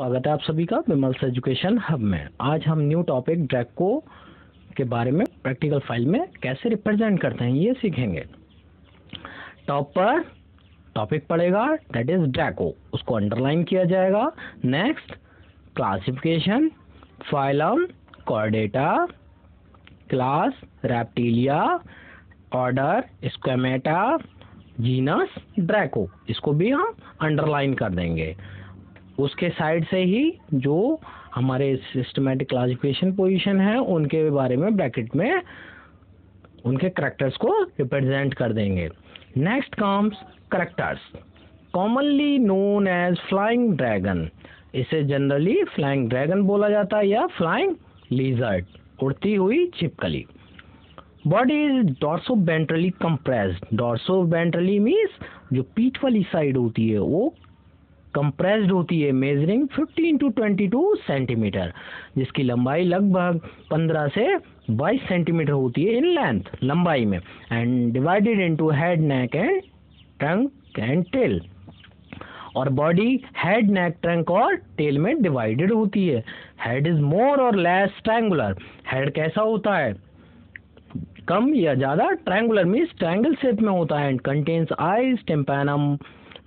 स्वागत है आप सभी का विमल्स एजुकेशन हब में। आज हम न्यू टॉपिक ड्रैको के बारे में प्रैक्टिकल फ़ाइल में कैसे रिप्रेजेंट करते हैं, ये सीखेंगे। टॉप पर टॉपिक पड़ेगा दैट इज़ ड्रैको उसको अंडरलाइन किया जाएगा। Next classification phylum Chordata class Reptilia order Squamata genus Draco इसको भी हम अंडरलाइन कर देंगे। उसके साइड से ही जो हमारे सिस्टमेटिक क्लासिफिकेशन पोजीशन है, उनके बारे में ब्रैकेट में उनके करेक्टर्स को रिप्रेजेंट कर देंगे। Next comes characters commonly known as flying dragon इसे जनरली फ्लाइंग ड्रैगन बोला जाता है या फ्लाइंग लीजर्ड उड़ती हुई छिपकली। Body is dorso ventrally compressed dorso ventrally means जो पीठ वाली साइड होती है, वो कंप्रेस्ड होती है मेजरिंग 15 टू 22 सेंटीमीटर जिसकी लंबाई लगभग 15 से 22 सेंटीमीटर होती है इन लेंथ लंबाई में and divided into head neck and trunk and tail और बॉडी हेड नेक ट्रंक और टेल में डिवाइडेड होती है। हेड इज़ मोर और लेस ट्रायंगुलर हेड कैसा होता है? कम या ज़्यादा ट्रायंगुलर मीन्स ट्रायंगल शेप में होता है and contains eyes tympanum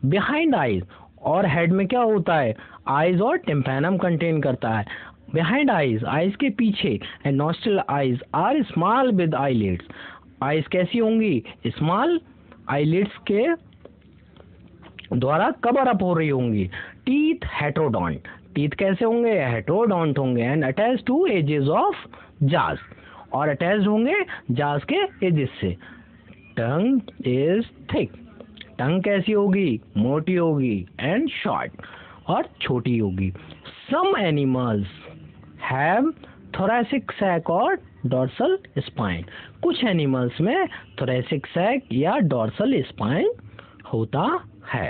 behind eyes और हेड में क्या होता है? आइज़ और टिम्पैनम कंटेन करता है। बिहाइंड आइज़ आइज़ के पीछे and nostril eyes are small with eyelids eyes कैसी होंगी? स्मॉल आईलेट्स के द्वारा कवर अप हो रही होंगी। टीथ हेट्रोडॉन्ट टीथ कैसे होंगे? हेट्रोडॉन्ट होंगे and attach to edges of jaws और अटैच होंगे जाज के एजेस से। टंग इज़ थिक टंग कैसी होगी, मोटी होगी एंड शॉर्ट और छोटी होगी। Some animals have thoracic sac और डॉर्सल स्पाइन कुछ एनिमल्स में थोरेसिक सैक या डॉर्सल स्पाइन होता है।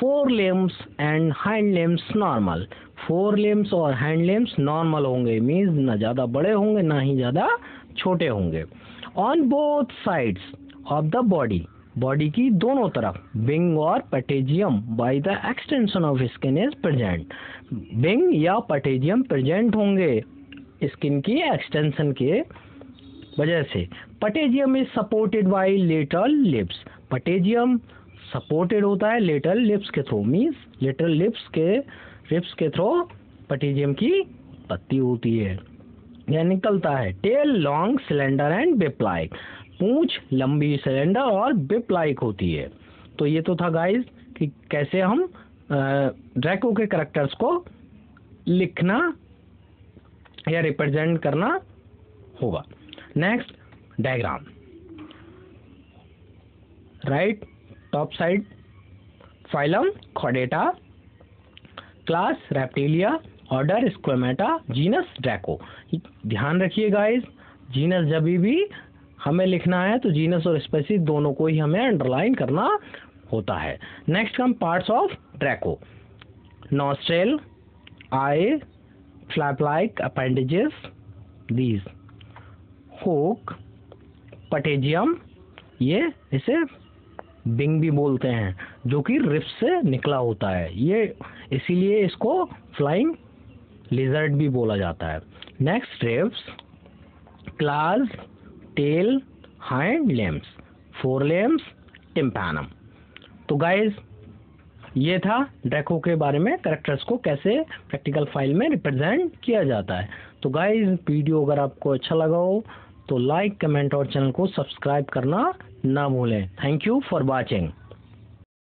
Fore limbs and hand limbs normal fore limbs और हैंड लिम्स नॉर्मल होंगे मीन्स ना ज़्यादा बड़े होंगे, ना ही ज़्यादा छोटे होंगे। On both sides of the body body की दोनों तरफ़ बिंग और patagium by the extension of skin is present being या पटेजियम प्रेजेंट होंगे स्किन की एक्सटेंशन के वजह से। Patagium is supported by lateral lips patagium supported होता है लेटरल लिप्स के थ्रू मीन्स लेटरल लिप्स के लिप्स के थ्रू पटेजियम की पत्ती होती है। यह निकलता है। Tail long cylinder and whiplike पूंछ लंबी सिलेंडर और बिप लाइक होती है। तो ये तो था गाइस कि कैसे हम ड्रैको के करेक्टर्स को लिखना या रिप्रेजेंट करना होगा। Next diagram right top side phylum खोडेटा class Reptilia order Squamata genus Draco ध्यान रखिए गाइस जीनस जब भी हमें लिखना है तो जीनस और स्पेसिस दोनों को ही हमें अंडरलाइन करना होता है। Next come parts of Draco nostril eye flap like appendages these होक पटेजियम ये इसे बिंग भी बोलते हैं, जो कि रिप्स से निकला होता है। ये इसीलिए इसको फ्लाइंग लिजर्ड भी बोला जाता है। Next ribs claws tail hind limbs fore limbs tympanum तो गाइज़ ये था ड्रैको के बारे में करेक्टर्स को कैसे प्रैक्टिकल फ़ाइल में रिप्रेजेंट किया जाता है। तो गाइज़ वीडियो अगर आपको अच्छा लगा हो तो लाइक कमेंट और चैनल को सब्सक्राइब करना ना भूलें। Thank you for watching